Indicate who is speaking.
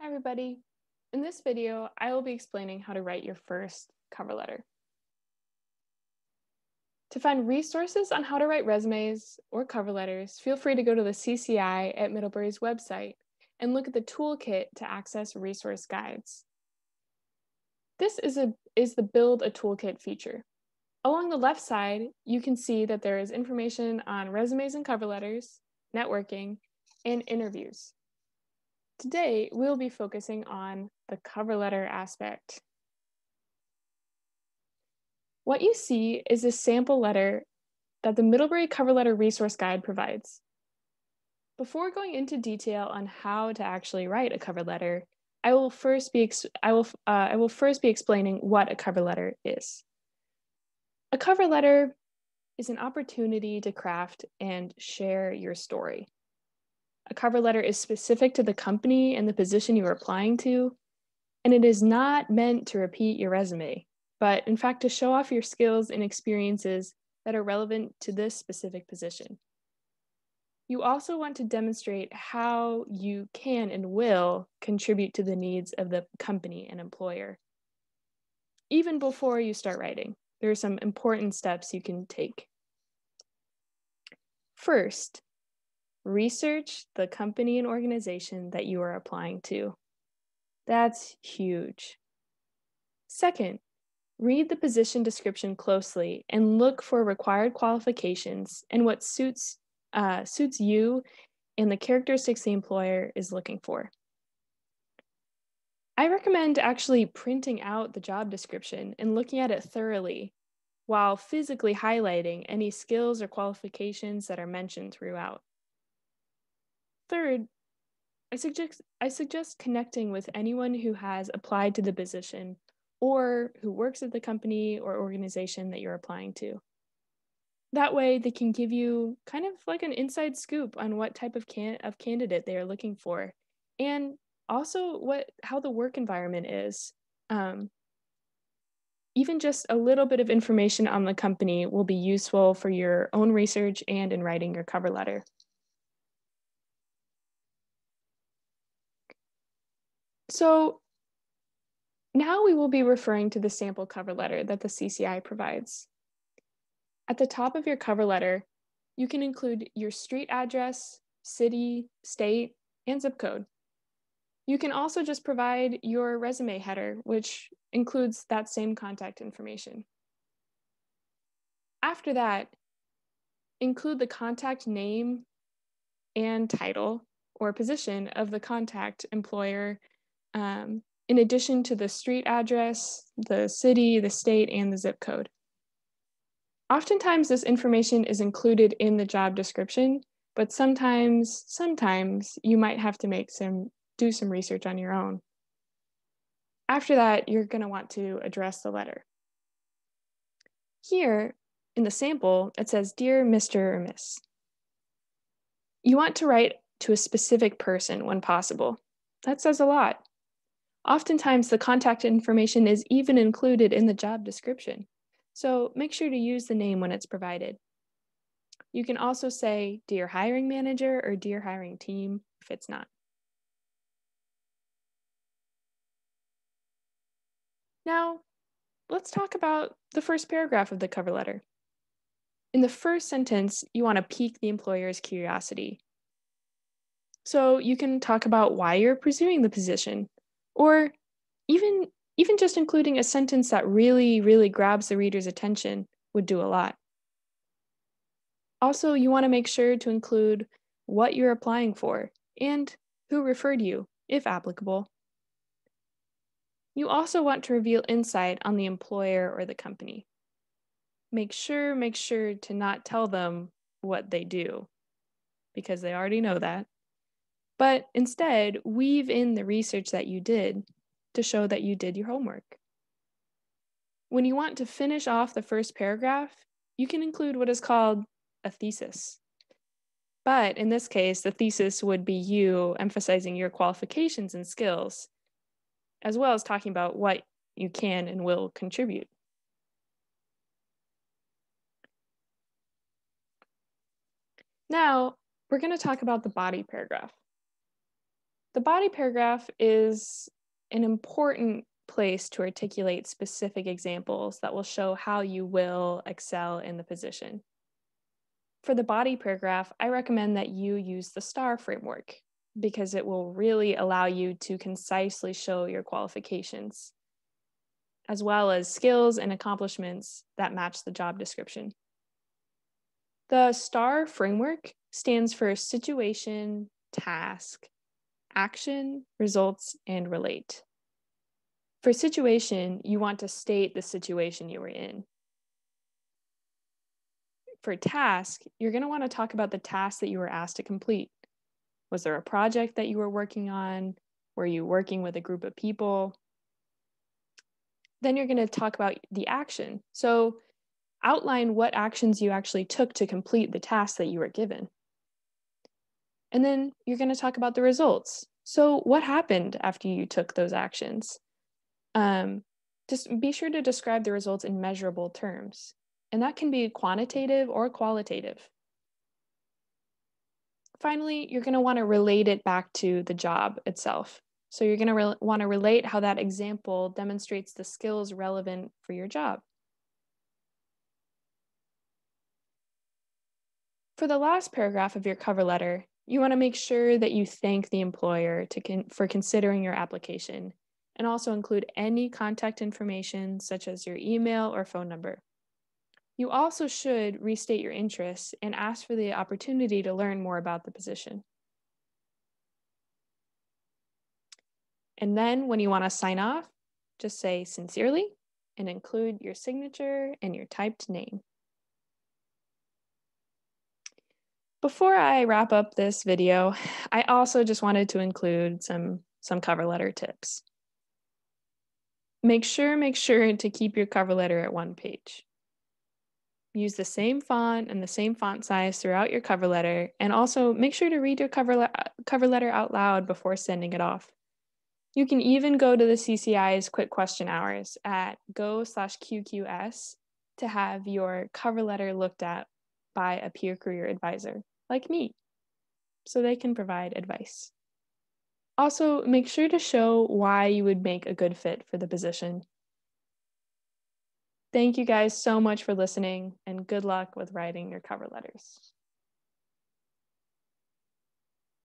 Speaker 1: Hi everybody. In this video, I will be explaining how to write your first cover letter. To find resources on how to write resumes or cover letters, feel free to go to the CCI at Middlebury's website and look at the toolkit to access resource guides. This is, a, is the Build a Toolkit feature. Along the left side, you can see that there is information on resumes and cover letters, networking, and interviews. Today, we'll be focusing on the cover letter aspect. What you see is a sample letter that the Middlebury Cover Letter Resource Guide provides. Before going into detail on how to actually write a cover letter, I will first be I will uh, I will first be explaining what a cover letter is. A cover letter is an opportunity to craft and share your story. A cover letter is specific to the company and the position you are applying to, and it is not meant to repeat your resume, but in fact to show off your skills and experiences that are relevant to this specific position. You also want to demonstrate how you can and will contribute to the needs of the company and employer. Even before you start writing, there are some important steps you can take. First, research the company and organization that you are applying to. That's huge. Second, read the position description closely and look for required qualifications and what suits, uh, suits you and the characteristics the employer is looking for. I recommend actually printing out the job description and looking at it thoroughly while physically highlighting any skills or qualifications that are mentioned throughout. Third, I suggest, I suggest connecting with anyone who has applied to the position or who works at the company or organization that you're applying to. That way, they can give you kind of like an inside scoop on what type of can of candidate they are looking for, and also what how the work environment is. Um, even just a little bit of information on the company will be useful for your own research and in writing your cover letter. So now we will be referring to the sample cover letter that the CCI provides. At the top of your cover letter, you can include your street address, city, state, and zip code. You can also just provide your resume header, which includes that same contact information. After that, include the contact name and title or position of the contact employer um, in addition to the street address, the city, the state, and the zip code. Oftentimes, this information is included in the job description, but sometimes, sometimes you might have to make some, do some research on your own. After that, you're going to want to address the letter. Here in the sample, it says, Dear Mr. or Miss. You want to write to a specific person when possible. That says a lot. Oftentimes, the contact information is even included in the job description, so make sure to use the name when it's provided. You can also say Dear Hiring Manager or Dear Hiring Team if it's not. Now, let's talk about the first paragraph of the cover letter. In the first sentence, you want to pique the employer's curiosity. So you can talk about why you're pursuing the position, or even even just including a sentence that really really grabs the reader's attention would do a lot. Also you want to make sure to include what you're applying for and who referred you if applicable. You also want to reveal insight on the employer or the company. Make sure make sure to not tell them what they do because they already know that but instead weave in the research that you did to show that you did your homework. When you want to finish off the first paragraph, you can include what is called a thesis. But in this case, the thesis would be you emphasizing your qualifications and skills, as well as talking about what you can and will contribute. Now, we're going to talk about the body paragraph. The body paragraph is an important place to articulate specific examples that will show how you will excel in the position. For the body paragraph, I recommend that you use the STAR framework because it will really allow you to concisely show your qualifications, as well as skills and accomplishments that match the job description. The STAR framework stands for situation, task, action, results, and relate. For situation, you want to state the situation you were in. For task, you're going to want to talk about the task that you were asked to complete. Was there a project that you were working on? Were you working with a group of people? Then you're going to talk about the action. So outline what actions you actually took to complete the task that you were given. And then you're going to talk about the results. So, what happened after you took those actions? Um, just be sure to describe the results in measurable terms, and that can be quantitative or qualitative. Finally, you're going to want to relate it back to the job itself. So, you're going to want to relate how that example demonstrates the skills relevant for your job. For the last paragraph of your cover letter, you want to make sure that you thank the employer to con- for considering your application and also include any contact information such as your email or phone number. You also should restate your interests and ask for the opportunity to learn more about the position. And then when you want to sign off, just say sincerely and include your signature and your typed name. Before I wrap up this video, I also just wanted to include some, some cover letter tips. Make sure, make sure to keep your cover letter at one page. Use the same font and the same font size throughout your cover letter, and also make sure to read your cover, le cover letter out loud before sending it off. You can even go to the CCI's quick question hours at go slash QQS to have your cover letter looked at by a peer career advisor like me so they can provide advice. Also, make sure to show why you would make a good fit for the position. Thank you guys so much for listening and good luck with writing your cover letters.